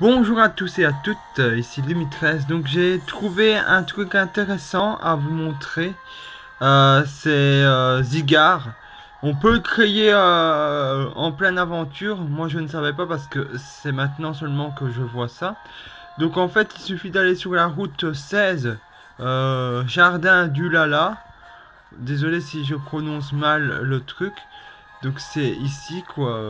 Bonjour à tous et à toutes, euh, ici Limitress. Donc j'ai trouvé un truc intéressant à vous montrer. Euh, c'est euh, Zigar. On peut le créer en pleine aventure. Moi je ne savais pas parce que c'est maintenant seulement que je vois ça. Donc en fait il suffit d'aller sur la route 16, Jardin du Lala. Désolé si je prononce mal le truc. Donc c'est ici quoi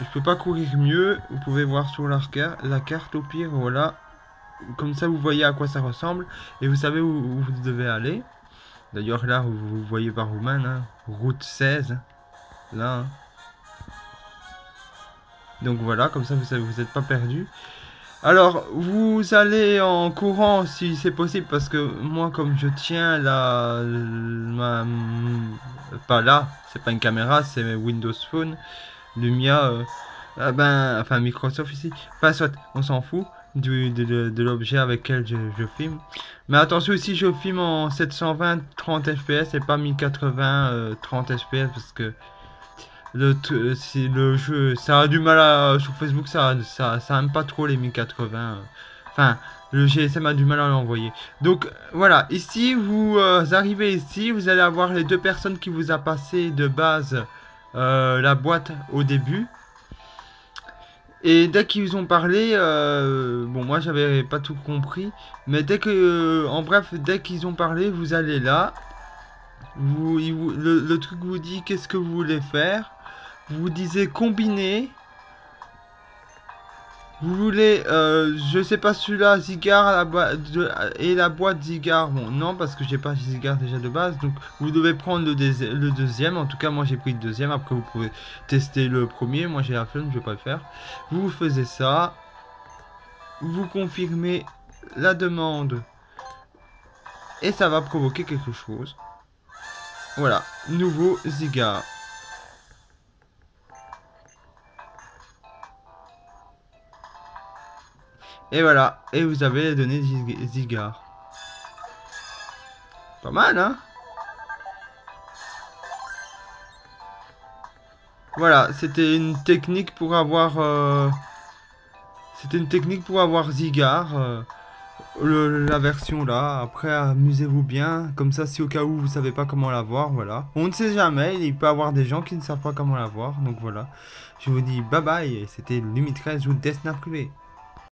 je peux pas courir mieux. Vous pouvez voir sur la, la carte au pire, voilà. Comme ça, vous voyez à quoi ça ressemble. Et vous savez où, vous devez aller. D'ailleurs, là, vous, voyez par vous-même, hein. route 16. Là. Hein. Donc voilà, comme ça, vous savez, vous n'êtes pas perdu. Alors, vous allez en courant si c'est possible, parce que moi, comme je tiens la... Ma, pas là, c'est pas une caméra, c'est Windows Phone. Lumia, euh, ah ben, enfin Microsoft ici. Enfin, soit, on s'en fout du, de, l'objet avec lequel je, filme. Mais attention aussi, je filme en 720 30 fps et pas 1080 30 fps parce que le, si le jeu, ça a du mal à, sur Facebook, ça, ça, ça aime pas trop les 1080. Enfin, le GSM a du mal à l'envoyer. Donc voilà, ici vous euh, arrivez ici, vous allez avoir les deux personnes qui vous a passé de base euh, la boîte au début. Et dès qu'ils ont parlé, euh, bon moi j'avais pas tout compris, mais dès que, euh, en bref, dès qu'ils ont parlé, vous allez là, vous, le, le, truc vous dit qu'est-ce que vous voulez faire, vous disiez combiner, vous voulez, euh, je sais pas celui-là, Zigar et la boîte Zigar. Bon, non, parce que j'ai pas Zigar déjà de base. Donc, vous devez prendre le, le deuxième. En tout cas, moi j'ai pris le deuxième. Après, vous pouvez tester le premier. Moi j'ai la flemme, je vais pas le faire. Vous faisiez ça. Vous confirmez la demande. Et ça va provoquer quelque chose. Voilà, nouveau Zigar. Et voilà. Et vous avez les données Zigar. Pas mal, hein Voilà, c'était une technique pour avoir... Euh, c'était une technique pour avoir Zigar. Euh, la version là. Après, amusez-vous bien. Comme ça, si au cas où vous savez pas comment l'avoir, voilà. On ne sait jamais. Il peut y avoir des gens qui ne savent pas comment l'avoir. Donc voilà. Je vous dis bye bye. C'était Limit 13 ou Desna Privé.